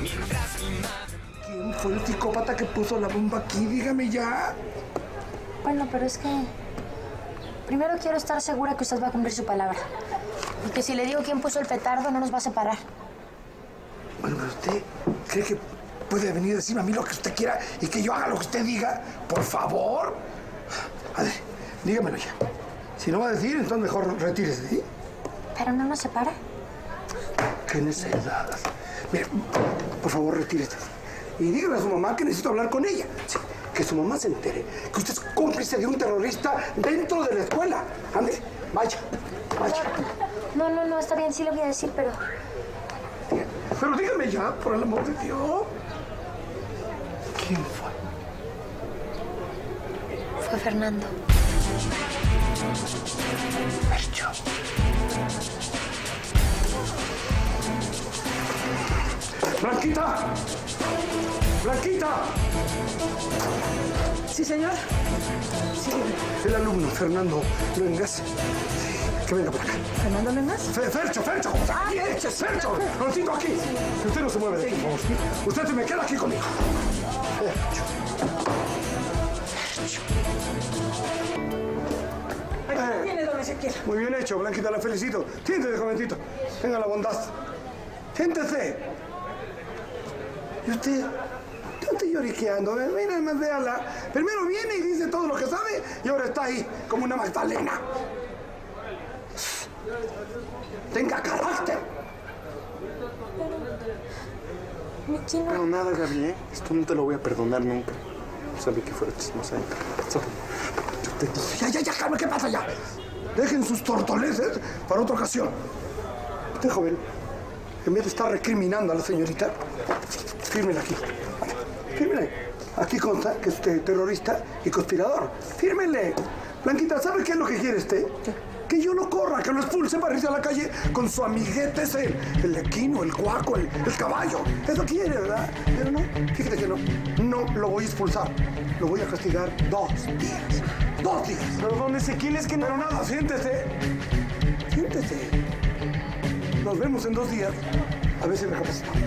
¿Quién fue el psicópata que puso la bomba aquí? Dígame ya. Bueno, pero es que... Primero quiero estar segura que usted va a cumplir su palabra. Y que si le digo quién puso el petardo, no nos va a separar. Bueno, pero usted cree que puede venir a decirme a mí lo que usted quiera y que yo haga lo que usted diga. Por favor. A ver, dígamelo ya. Si no va a decir, entonces mejor retírese, ¿sí? Pero no nos separa. Qué necesidad. Mire, por favor, retírese. Y dígale a su mamá que necesito hablar con ella. Sí, que su mamá se entere que usted es cómplice de un terrorista dentro de la escuela. Ande, vaya, vaya. No, no, no, está bien, sí lo voy a decir, pero... Pero dígame ya, por el amor de Dios. ¿Quién fue? Fue Fernando. Fercho. ¡Blanquita! ¡Blanquita! Sí, señor. Sí, el alumno, Fernando Luengas. Que venga por acá. ¿Fernando Lenas? Fe- Fercho, Fercho. Bien, Fercho, lo necesito aquí. Usted no se mueve de aquí, por favor. Usted se me queda aquí conmigo. Fercho. Viene Ezequiel. Muy bien hecho, Blanquita, la felicito. Siéntese, jovencito. Tenga la bondad. Siéntese. Y usted, ¿qué está lloriqueando? Mira, más véala. Primero viene y dice todo lo que sabe y ahora está ahí como una Magdalena. Tenga carácter. Chino. Pero nada, Gaby, ¿eh? Esto no te lo voy a perdonar nunca. Sabía que fuera chismosa. ¿eh? Yo te- Ya, ya, ya, calma, ¿qué pasa ya? Dejen sus tortoleses para otra ocasión. Usted, joven, en vez de estar recriminando a la señorita, fírmela aquí. Fírmele. Aquí consta que es usted terrorista y conspirador. Fírmele. Blanquita, ¿sabe qué es lo que quiere usted? Que yo lo corra, que lo expulse para irse a la calle con su amiguete ese, el equino, el guaco, el, el caballo. Eso quiere, ¿verdad? Pero no, fíjate que no. No lo voy a expulsar. Lo voy a castigar dos días. Dos días. Pero don Ezequiel es que no... Pero nada, siéntese. Siéntese. Nos vemos en dos días. A ver si recapacitamos.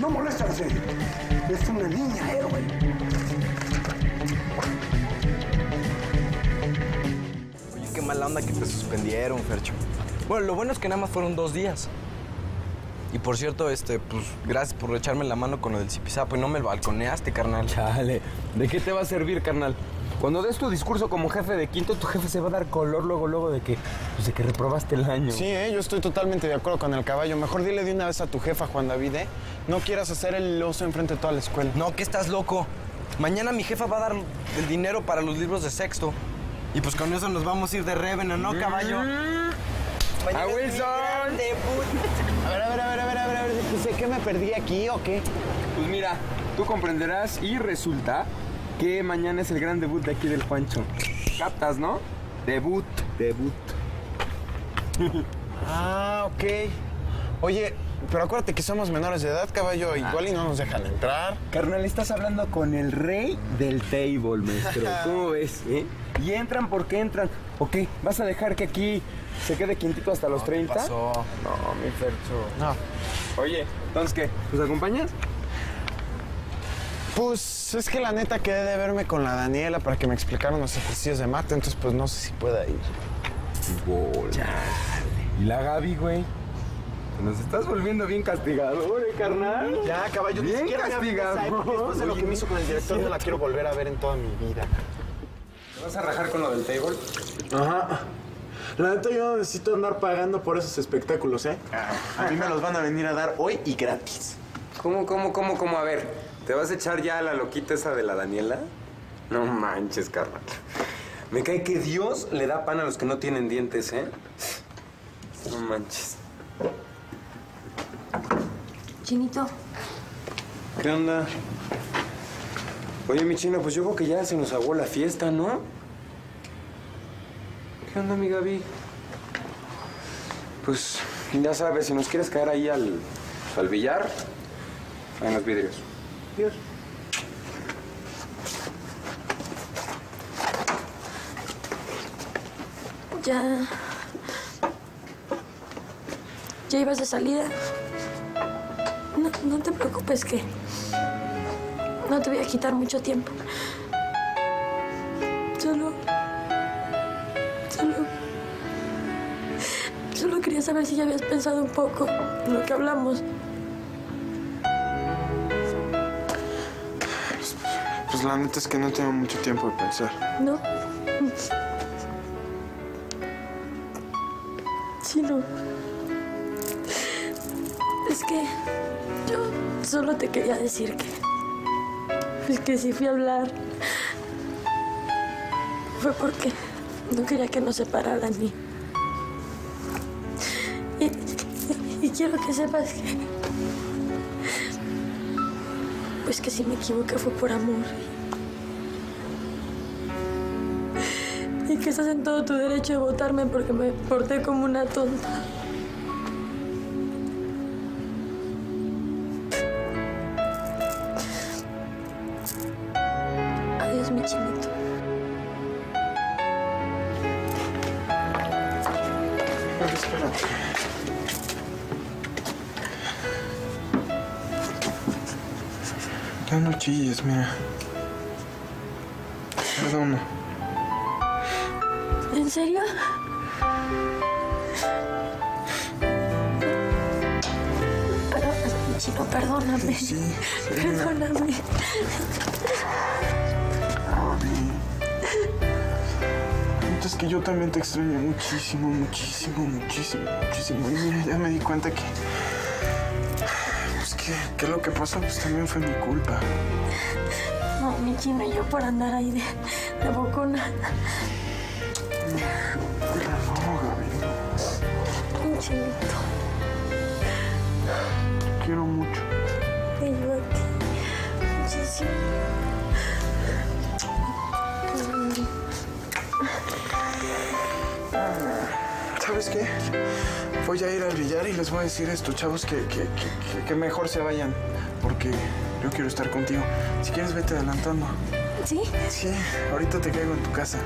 No molesta. Es una niña héroe. Oye, qué mala onda que te suspendieron, Fercho. Bueno, lo bueno es que nada más fueron dos días. Y por cierto, este, pues, gracias por echarme la mano con lo del zipizapo y no me balconeaste, carnal. Chale, ¿de qué te va a servir, carnal? Cuando des tu discurso como jefe de quinto, tu jefe se va a dar color luego, luego de que, pues, de que reprobaste el año. Sí, ¿eh? yo estoy totalmente de acuerdo con el caballo. Mejor dile de una vez a tu jefa, Juan David, ¿eh? No quieras hacer el oso enfrente de toda la escuela. No, que estás loco. Mañana mi jefa va a dar el dinero para los libros de sexto. Y pues con eso nos vamos a ir de Revena, ¿no, caballo? Mañana ¡A Wilson! A ver, a ver, a ver, a ver, a ver, a ver. pues, ¿De qué me perdí aquí o qué? Pues mira, tú comprenderás y resulta que mañana es el gran debut de aquí del Juancho. Captas, ¿no? Debut, debut. Ah, ok. Oye, pero acuérdate que somos menores de edad, caballo. Igual y no nos dejan entrar. Carnal, estás hablando con el rey del table, maestro. ¿Cómo ves? eh? Y entran porque entran. Ok, ¿vas a dejar que aquí se quede quintito hasta los 30? pasó? No, mi Fercho. No. Oye, ¿entonces qué? ¿Nos acompañas? Pues es que la neta quedé de verme con la Daniela para que me explicaran los ejercicios de mate, entonces pues no sé si pueda ir. ¿Y la Gaby, güey? Nos estás volviendo bien castigador, ¿eh, carnal? Ya, caballo, Bien ni castigado. Después de lo que me hizo con el director, no la quiero volver a ver en toda mi vida. ¿Vas a rajar con lo del table? Ajá. La neta, yo no necesito andar pagando por esos espectáculos, ¿eh? A mí me los van a venir a dar hoy y gratis. ¿Cómo, cómo, cómo, cómo? A ver, ¿te vas a echar ya a la loquita esa de la Daniela? No manches, carnal. Me cae que Dios le da pan a los que no tienen dientes, ¿eh? No manches. Chinito, ¿Qué onda? Oye, mi chino, pues yo creo que ya se nos aguó la fiesta, ¿no? ¿Qué onda, mi Gaby? Pues ya sabes, si nos quieres caer ahí al, al billar, en los vidrios. Dios. ya. ¿Ya ibas de salida? No, no te preocupes que no te voy a quitar mucho tiempo. Solo... Solo... Solo quería saber si ya habías pensado un poco en lo que hablamos. Pues la neta es que no tengo mucho tiempo de pensar. ¿No? Sí, no. Es que yo solo te quería decir que... Es que si fui a hablar... Fue porque no quería que nos separaran y... Y, y quiero que sepas que... Pues que si me equivoqué fue por amor. Y que estás en todo tu derecho de votarme porque me porté como una tonta. Adiós, mi chinito. Ya no chilles, mira. Perdona. ¿En serio? Perdóname, chico, perdóname. Sí, Perdóname. Es que yo también te extraño muchísimo, muchísimo, muchísimo, muchísimo. Y mira, ya me di cuenta que. Pues que, que lo que pasó, pues también fue mi culpa. No, mi chino y yo por andar ahí de, de bocona. No, Gaby, no. Mi chinito. Te quiero mucho. Y yo a ti. Muchísimo. ¿Sabes qué? Voy a ir al billar y les voy a decir esto, chavos, que, que, que- que mejor se vayan. Porque yo quiero estar contigo. Si quieres, vete adelantando. ¿Sí? Sí, ahorita te caigo en tu casa.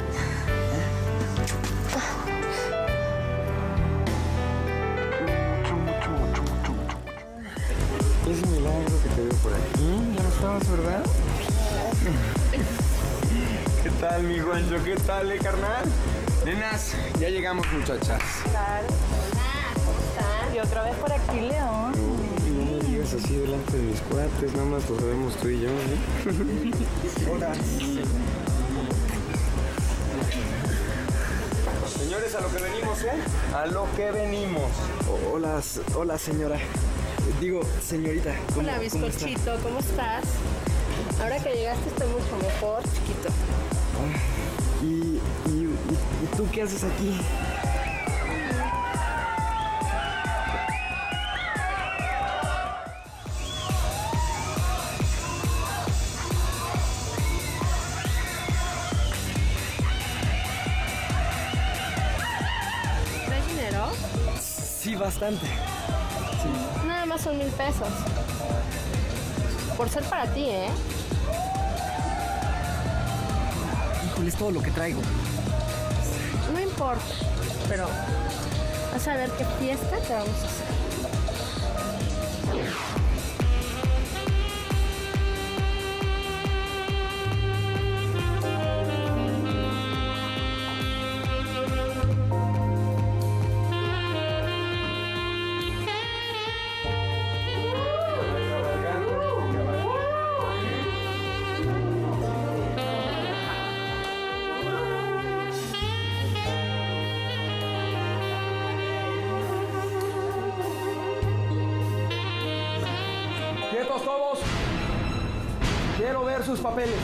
Por aquí. Ya no estabas, ¿verdad? ¿Qué tal, mi Juancho? ¿Qué tal, eh, carnal? Nenas, ya llegamos, muchachas. Y otra vez por aquí, León. No me digas así delante de mis cuates, nada más lo sabemos tú y yo, ¿eh? Hola. Señores, a lo que venimos, ¿eh? A lo que venimos. Hola, hola señora. Digo, señorita. ¿cómo- Hola, cómo está? bizcochito, ¿cómo estás? Ahora que llegaste estoy mucho mejor, chiquito. ¿Y, y, y- y tú qué haces aquí? ¿Traes dinero? Sí, bastante. Nada más son mil pesos. Por ser para ti, ¿eh? Híjole, es todo lo que traigo. No importa, pero vas a ver qué fiesta te vamos a hacer. Quiero ver sus papeles.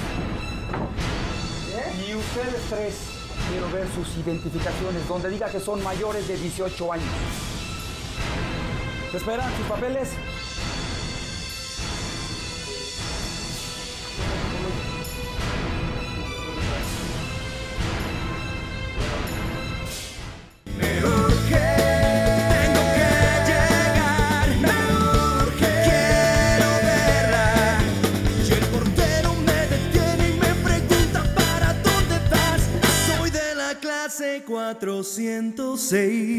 Y ustedes tres, quiero ver sus identificaciones, donde diga que son mayores de 18 años. ¿Esperan sus papeles? Para